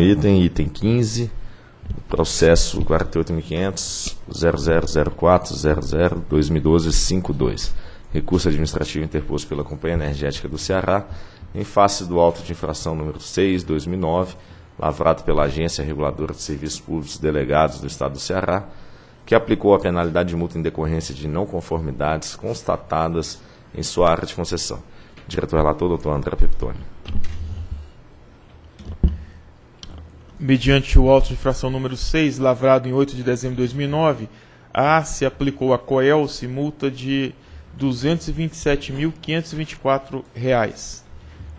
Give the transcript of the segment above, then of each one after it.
item, item 15, processo 48.500.0004.00.2012.52. Recurso administrativo interposto pela Companhia Energética do Ceará, em face do auto de infração número 6, 2009, lavrado pela Agência Reguladora de Serviços Públicos Delegados do Estado do Ceará, que aplicou a penalidade de multa em decorrência de não conformidades constatadas em sua área de concessão. Diretor relator, doutor André Peptoni. Mediante o auto de infração número 6, lavrado em 8 de dezembro de 2009, a ACE aplicou a Coelce multa de R$ 227.524.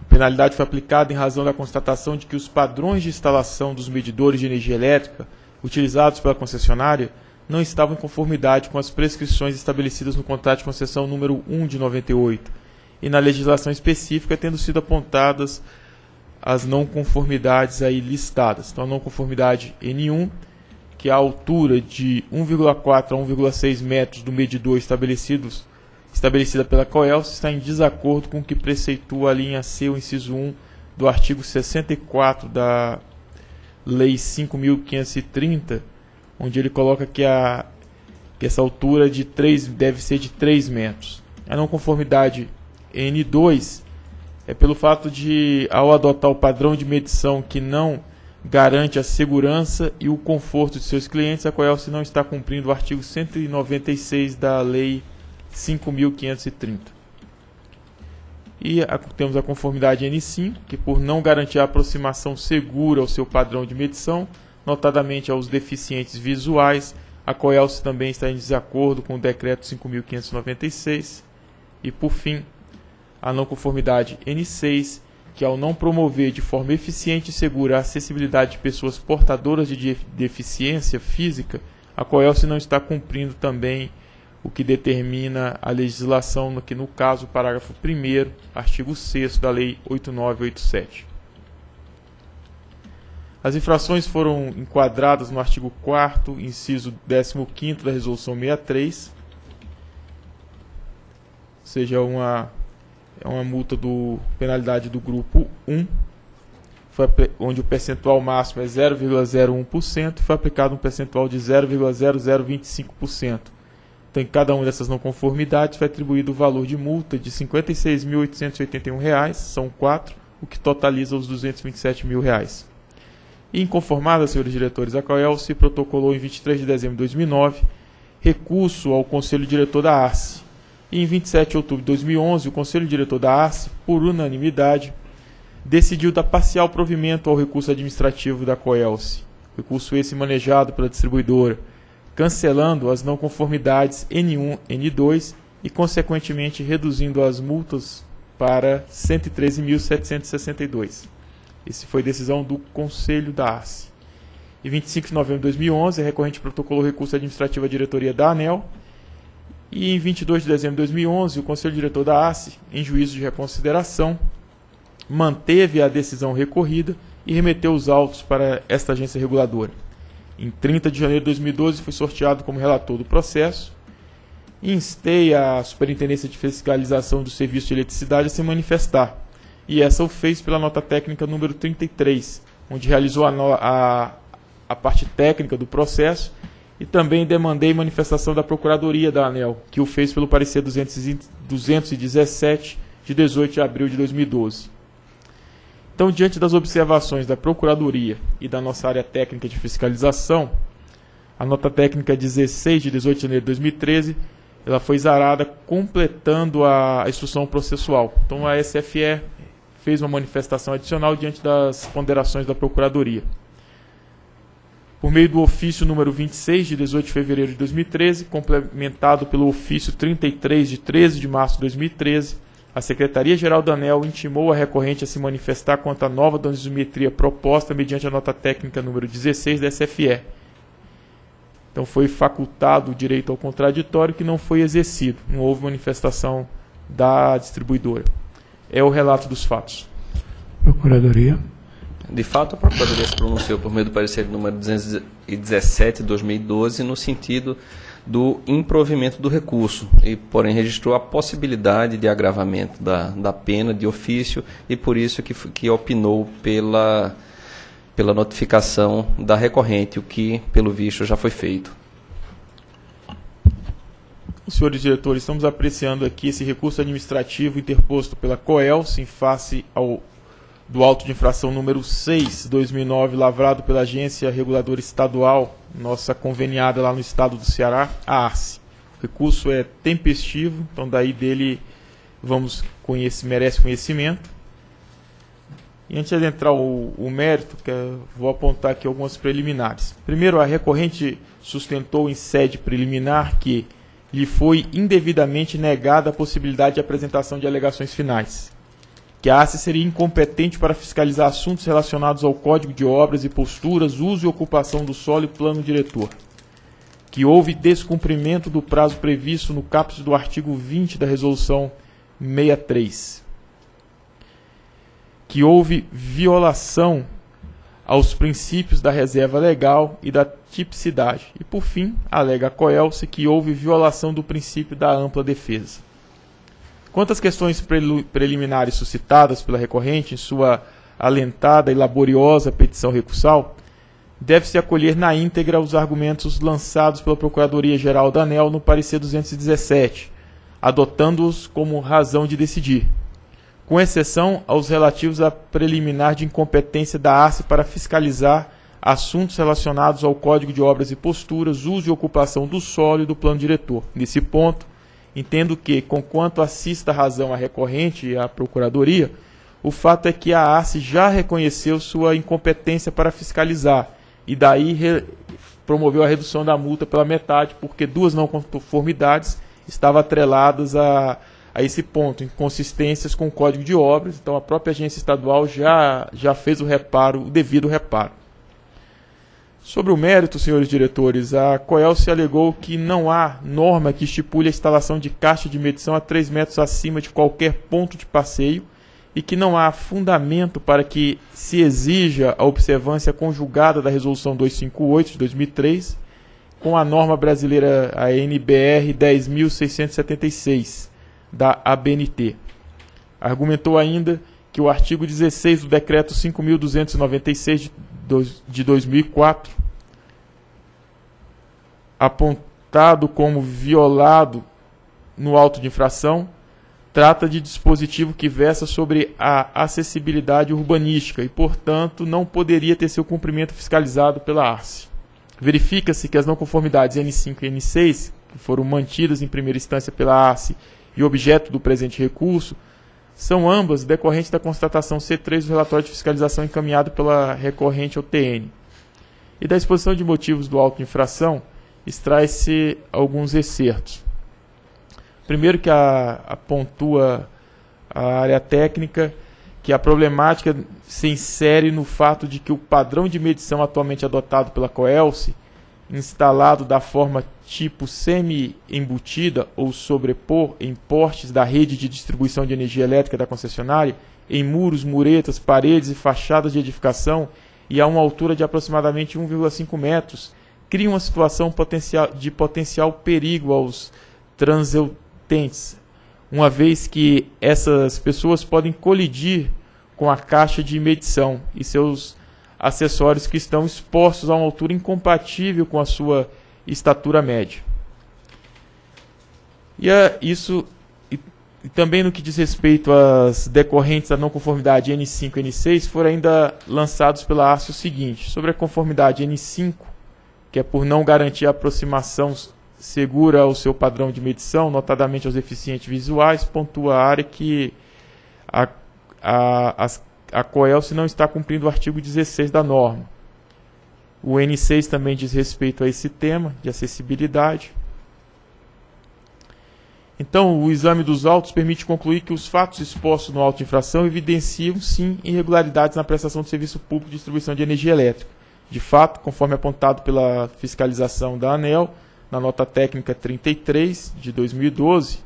A penalidade foi aplicada em razão da constatação de que os padrões de instalação dos medidores de energia elétrica utilizados pela concessionária não estavam em conformidade com as prescrições estabelecidas no contrato de concessão número 1 de 98 e na legislação específica tendo sido apontadas as não conformidades aí listadas. Então, a não conformidade N1, que é a altura de 1,4 a 1,6 metros do medidor estabelecidos, estabelecida pela COELS está em desacordo com o que preceitua a linha C, o inciso 1 do artigo 64 da Lei 5.530, onde ele coloca que, a, que essa altura de 3, deve ser de 3 metros. A não conformidade N2 é pelo fato de, ao adotar o padrão de medição que não garante a segurança e o conforto de seus clientes, a Coelce não está cumprindo o artigo 196 da Lei 5.530. E a, temos a conformidade N5, que por não garantir a aproximação segura ao seu padrão de medição, notadamente aos deficientes visuais, a Coelce também está em desacordo com o decreto 5.596. E por fim, a não conformidade N6, que ao não promover de forma eficiente e segura a acessibilidade de pessoas portadoras de deficiência física, a COELSE não está cumprindo também o que determina a legislação, que no caso, parágrafo 1 artigo 6 da Lei 8987. As infrações foram enquadradas no artigo 4 inciso 15 da Resolução 63, ou seja, uma é uma multa do penalidade do grupo 1, foi, onde o percentual máximo é 0,01%, foi aplicado um percentual de 0,0025%. Então, em cada uma dessas não conformidades, foi atribuído o valor de multa de R$ 56.881, são quatro, o que totaliza os 227 mil reais. E inconformada, senhores diretores, a COEL se protocolou em 23 de dezembro de 2009 recurso ao Conselho Diretor da ARCE, e em 27 de outubro de 2011, o Conselho Diretor da ARCE, por unanimidade, decidiu dar parcial provimento ao recurso administrativo da COELSE, recurso esse manejado pela distribuidora, cancelando as não conformidades N1, N2 e, consequentemente, reduzindo as multas para 113.762. Esse foi decisão do Conselho da ARCE. Em 25 de novembro de 2011, a recorrente protocolou recurso administrativo à diretoria da ANEL, e em 22 de dezembro de 2011, o Conselho Diretor da ACE, em juízo de reconsideração, manteve a decisão recorrida e remeteu os autos para esta agência reguladora. Em 30 de janeiro de 2012, foi sorteado como relator do processo e instei a Superintendência de Fiscalização do Serviço de Eletricidade a se manifestar. E essa o fez pela nota técnica número 33, onde realizou a, a, a parte técnica do processo e também demandei manifestação da Procuradoria da ANEL, que o fez pelo parecer 217 de 18 de abril de 2012. Então, diante das observações da Procuradoria e da nossa área técnica de fiscalização, a nota técnica 16 de 18 de janeiro de 2013, ela foi zarada completando a instrução processual. Então, a SFE fez uma manifestação adicional diante das ponderações da Procuradoria por meio do ofício número 26, de 18 de fevereiro de 2013, complementado pelo ofício 33, de 13 de março de 2013, a Secretaria-Geral da ANEL intimou a recorrente a se manifestar quanto à nova dosimetria proposta mediante a nota técnica número 16 da SFE. Então foi facultado o direito ao contraditório que não foi exercido. Não houve manifestação da distribuidora. É o relato dos fatos. Procuradoria. De fato, a Procuradoria se pronunciou por meio do parecer número 217 de 2012 no sentido do improvimento do recurso, e porém registrou a possibilidade de agravamento da, da pena de ofício e por isso que, que opinou pela, pela notificação da recorrente, o que, pelo visto, já foi feito. Senhores diretores, estamos apreciando aqui esse recurso administrativo interposto pela COELS em face ao, do auto de infração número 6, 2009, lavrado pela Agência Reguladora Estadual, nossa conveniada lá no estado do Ceará, a ARCE. O recurso é tempestivo, então daí dele vamos conhecer, merece conhecimento. E antes de adentrar o, o mérito, vou apontar aqui algumas preliminares. Primeiro, a recorrente sustentou em sede preliminar que lhe foi indevidamente negada a possibilidade de apresentação de alegações finais, que a ACE seria incompetente para fiscalizar assuntos relacionados ao Código de Obras e Posturas, uso e ocupação do solo e plano diretor, que houve descumprimento do prazo previsto no caput do artigo 20 da Resolução 63, que houve violação aos princípios da reserva legal e da tipicidade. E, por fim, alega a Coelce que houve violação do princípio da ampla defesa. Quanto às questões preliminares suscitadas pela recorrente em sua alentada e laboriosa petição recursal, deve-se acolher na íntegra os argumentos lançados pela Procuradoria-Geral da ANEL no parecer 217, adotando-os como razão de decidir com exceção aos relativos à preliminar de incompetência da ARCE para fiscalizar assuntos relacionados ao Código de Obras e Posturas, uso e ocupação do solo e do plano diretor. Nesse ponto, entendo que, conquanto assista a razão à recorrente e à Procuradoria, o fato é que a ARCE já reconheceu sua incompetência para fiscalizar e daí promoveu a redução da multa pela metade, porque duas não conformidades estavam atreladas a a esse ponto, inconsistências com o Código de Obras, então a própria agência estadual já, já fez o reparo, o devido reparo. Sobre o mérito, senhores diretores, a Coel se alegou que não há norma que estipule a instalação de caixa de medição a 3 metros acima de qualquer ponto de passeio e que não há fundamento para que se exija a observância conjugada da Resolução 258 de 2003 com a norma brasileira, a NBR 10.676 da ABNT. Argumentou ainda que o artigo 16 do decreto 5296 de 2004, apontado como violado no auto de infração, trata de dispositivo que versa sobre a acessibilidade urbanística e, portanto, não poderia ter seu cumprimento fiscalizado pela ARCE. Verifica-se que as não conformidades N5 e N6, que foram mantidas em primeira instância pela ARCE e objeto do presente recurso são ambas decorrentes da constatação C3 do relatório de fiscalização encaminhado pela recorrente ao TN. E da exposição de motivos do auto de infração, extrai-se alguns excertos. Primeiro que a, a pontua a área técnica que a problemática se insere no fato de que o padrão de medição atualmente adotado pela COELSE instalado da forma tipo semi-embutida ou sobrepor em postes da rede de distribuição de energia elétrica da concessionária, em muros, muretas, paredes e fachadas de edificação e a uma altura de aproximadamente 1,5 metros, cria uma situação de potencial perigo aos transeutentes, uma vez que essas pessoas podem colidir com a caixa de medição e seus acessórios que estão expostos a uma altura incompatível com a sua estatura média. E a, isso e, e também no que diz respeito às decorrentes da não conformidade N5 e N6, foram ainda lançados pela ARCE o seguinte: sobre a conformidade N5, que é por não garantir a aproximação segura ao seu padrão de medição, notadamente aos deficientes visuais, pontua a área que a, a, as a COELS não está cumprindo o artigo 16 da norma. O N6 também diz respeito a esse tema de acessibilidade. Então, o exame dos autos permite concluir que os fatos expostos no auto de infração evidenciam, sim, irregularidades na prestação de serviço público de distribuição de energia elétrica. De fato, conforme apontado pela fiscalização da ANEL, na nota técnica 33 de 2012,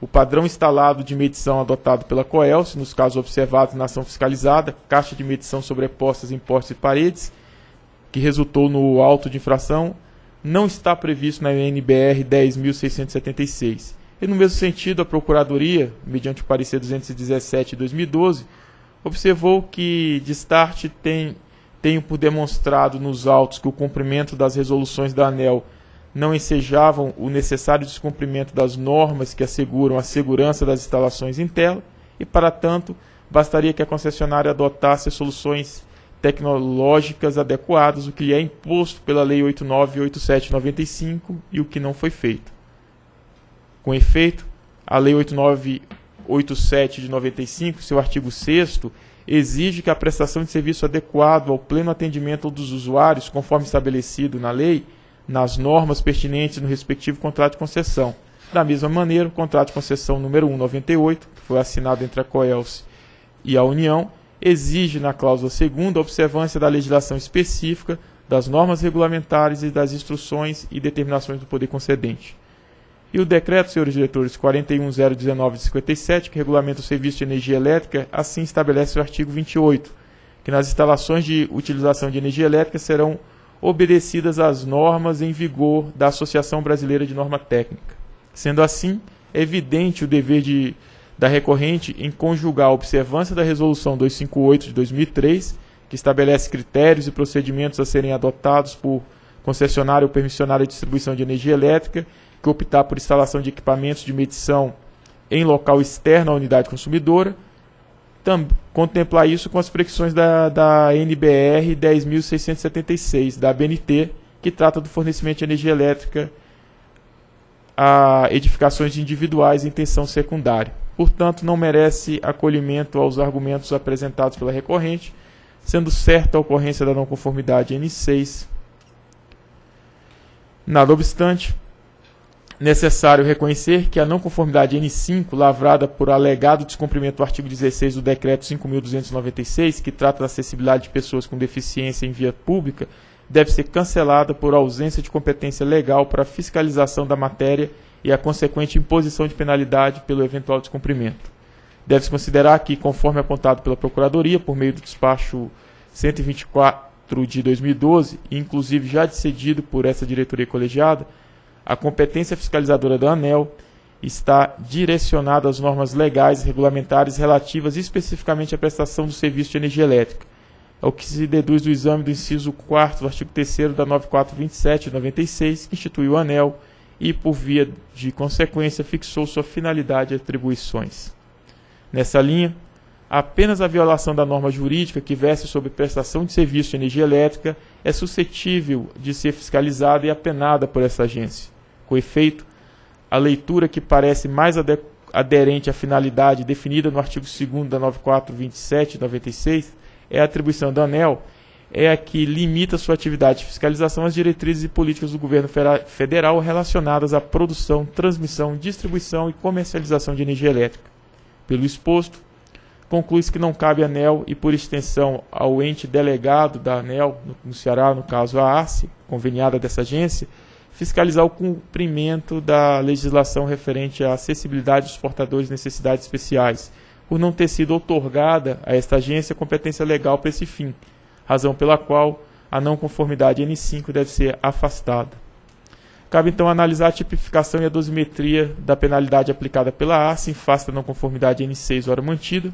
o padrão instalado de medição adotado pela COELS, nos casos observados na ação fiscalizada, caixa de medição sobrepostas em postes e paredes, que resultou no auto de infração, não está previsto na NBR 10.676. E no mesmo sentido, a Procuradoria, mediante o parecer 217 de 2012, observou que de start tem, tenho por demonstrado nos autos que o cumprimento das resoluções da ANEL não ensejavam o necessário descumprimento das normas que asseguram a segurança das instalações tela e, para tanto, bastaria que a concessionária adotasse soluções tecnológicas adequadas, o que é imposto pela Lei 898795 e o que não foi feito. Com efeito, a Lei 8987 de 95, seu artigo 6 exige que a prestação de serviço adequado ao pleno atendimento dos usuários, conforme estabelecido na lei, nas normas pertinentes no respectivo contrato de concessão. Da mesma maneira, o contrato de concessão número 198, que foi assinado entre a Coelce e a União, exige na cláusula segunda a observância da legislação específica, das normas regulamentares e das instruções e determinações do poder concedente. E o decreto, senhores diretores, 41019 de 57, que regulamenta o serviço de energia elétrica, assim estabelece o artigo 28, que nas instalações de utilização de energia elétrica serão obedecidas às normas em vigor da Associação Brasileira de Norma Técnica. Sendo assim, é evidente o dever de, da recorrente em conjugar a observância da Resolução 258 de 2003, que estabelece critérios e procedimentos a serem adotados por concessionário ou permissionário de distribuição de energia elétrica, que optar por instalação de equipamentos de medição em local externo à unidade consumidora, contemplar isso com as fricções da, da NBR 10.676, da ABNT, que trata do fornecimento de energia elétrica a edificações individuais em tensão secundária. Portanto, não merece acolhimento aos argumentos apresentados pela recorrente, sendo certa a ocorrência da não conformidade N6. Nada obstante, necessário reconhecer que a não conformidade N5, lavrada por alegado descumprimento do artigo 16 do Decreto 5.296, que trata da acessibilidade de pessoas com deficiência em via pública, deve ser cancelada por ausência de competência legal para fiscalização da matéria e a consequente imposição de penalidade pelo eventual descumprimento. Deve-se considerar que, conforme apontado pela Procuradoria, por meio do despacho 124 de 2012, e inclusive já decidido por essa diretoria colegiada, a competência fiscalizadora da ANEL está direcionada às normas legais e regulamentares relativas especificamente à prestação do serviço de energia elétrica. É o que se deduz do exame do inciso 4 do artigo 3 da 9427 de 96, que instituiu o ANEL e, por via de consequência, fixou sua finalidade e atribuições. Nessa linha, apenas a violação da norma jurídica que verse sobre prestação de serviço de energia elétrica é suscetível de ser fiscalizada e apenada por essa agência. Com efeito, a leitura que parece mais aderente à finalidade definida no artigo 2 da 9427 e 96 é a atribuição da ANEL, é a que limita sua atividade de fiscalização às diretrizes e políticas do governo federal relacionadas à produção, transmissão, distribuição e comercialização de energia elétrica. Pelo exposto, conclui-se que não cabe à ANEL e, por extensão, ao ente delegado da ANEL, no Ceará, no caso a ARCE, conveniada dessa agência, fiscalizar o cumprimento da legislação referente à acessibilidade dos portadores de necessidades especiais, por não ter sido otorgada a esta agência competência legal para esse fim, razão pela qual a não conformidade N5 deve ser afastada. Cabe então analisar a tipificação e a dosimetria da penalidade aplicada pela ARCE em face da não conformidade N6 hora mantida.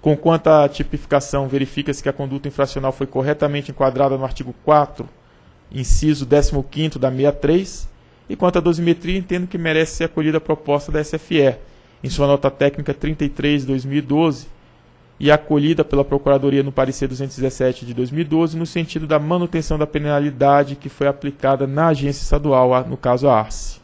Conquanto a tipificação, verifica-se que a conduta infracional foi corretamente enquadrada no artigo 4 inciso 15 da 63, e quanto à dosimetria, entendo que merece ser acolhida a proposta da SFE, em sua nota técnica 33 de 2012, e acolhida pela Procuradoria no parecer 217 de 2012, no sentido da manutenção da penalidade que foi aplicada na agência estadual, no caso a ARCE.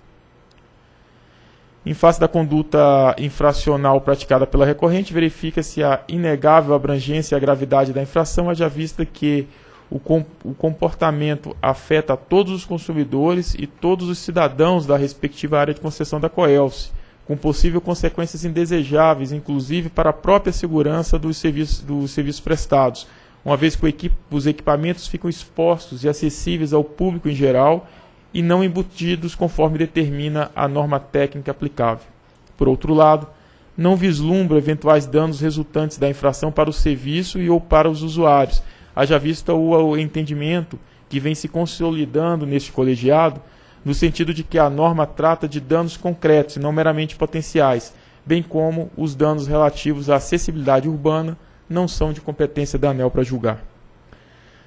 Em face da conduta infracional praticada pela recorrente, verifica-se a inegável abrangência e a gravidade da infração, haja vista que o, com, o comportamento afeta todos os consumidores e todos os cidadãos da respectiva área de concessão da Coelce, com possível consequências indesejáveis, inclusive para a própria segurança dos serviços, dos serviços prestados, uma vez que equipe, os equipamentos ficam expostos e acessíveis ao público em geral e não embutidos conforme determina a norma técnica aplicável. Por outro lado, não vislumbra eventuais danos resultantes da infração para o serviço e ou para os usuários, haja vista o entendimento que vem se consolidando neste colegiado, no sentido de que a norma trata de danos concretos e não meramente potenciais, bem como os danos relativos à acessibilidade urbana não são de competência da ANEL para julgar.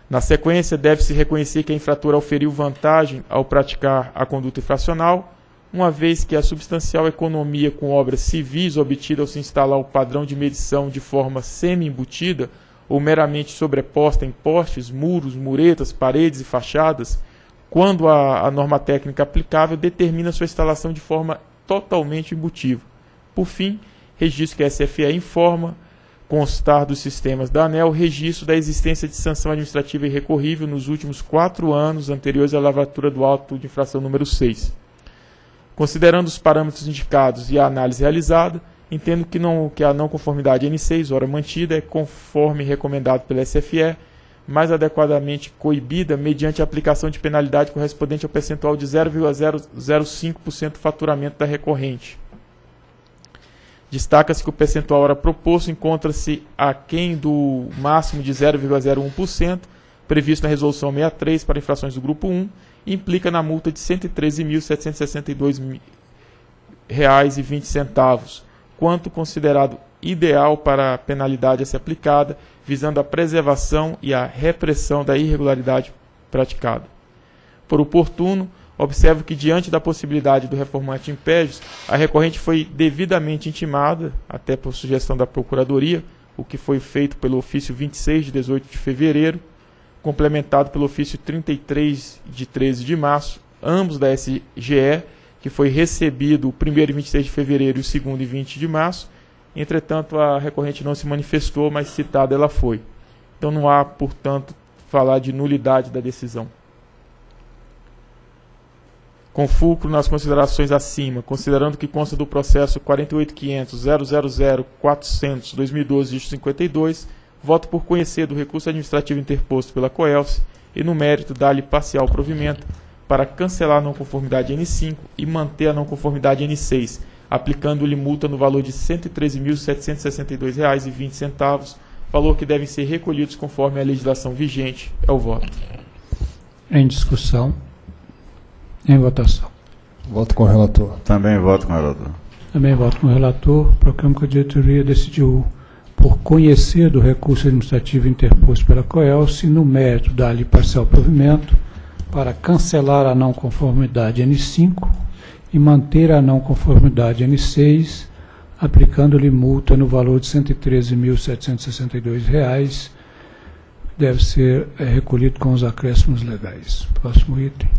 Na sequência, deve-se reconhecer que a infratora auferiu vantagem ao praticar a conduta infracional, uma vez que a substancial economia com obras civis obtida ao se instalar o padrão de medição de forma semi-embutida ou meramente sobreposta em postes, muros, muretas, paredes e fachadas, quando a, a norma técnica aplicável determina sua instalação de forma totalmente embutiva. Por fim, registro que a SFE informa constar dos sistemas da ANEL registro da existência de sanção administrativa irrecorrível nos últimos quatro anos anteriores à lavratura do auto de infração número 6. Considerando os parâmetros indicados e a análise realizada, entendo que, não, que a não conformidade N6, hora mantida, é conforme recomendado pela SFE, mais adequadamente coibida mediante a aplicação de penalidade correspondente ao percentual de 0,005% do faturamento da recorrente. Destaca-se que o percentual hora proposto encontra-se aquém do máximo de 0,01%, previsto na Resolução 63 para infrações do Grupo 1, e implica na multa de R$ 113.762,20, quanto considerado ideal para a penalidade a ser aplicada, visando a preservação e a repressão da irregularidade praticada. Por oportuno, Observo que, diante da possibilidade do reformante impédios, a recorrente foi devidamente intimada, até por sugestão da Procuradoria, o que foi feito pelo ofício 26 de 18 de fevereiro, complementado pelo ofício 33 de 13 de março, ambos da SGE, que foi recebido o primeiro e 26 de fevereiro e o segundo e 20 de março. Entretanto, a recorrente não se manifestou, mas citada ela foi. Então não há, portanto, falar de nulidade da decisão com fulcro nas considerações acima, considerando que consta do processo 48.500.000.400.2012, 52, voto por conhecer do recurso administrativo interposto pela COELS e, no mérito, dar-lhe parcial provimento para cancelar a não conformidade N5 e manter a não conformidade N6, aplicando-lhe multa no valor de R$ 113.762,20, valor que devem ser recolhidos conforme a legislação vigente. É o voto. Em discussão. Em votação. Voto com o relator. Também voto com o relator. Também voto com o relator. Proclamo que a diretoria decidiu, por conhecer do recurso administrativo interposto pela COELS, no mérito dar-lhe parcial provimento para cancelar a não conformidade N5 e manter a não conformidade N6, aplicando-lhe multa no valor de R$ 113.762, deve ser é, recolhido com os acréscimos legais. Próximo item.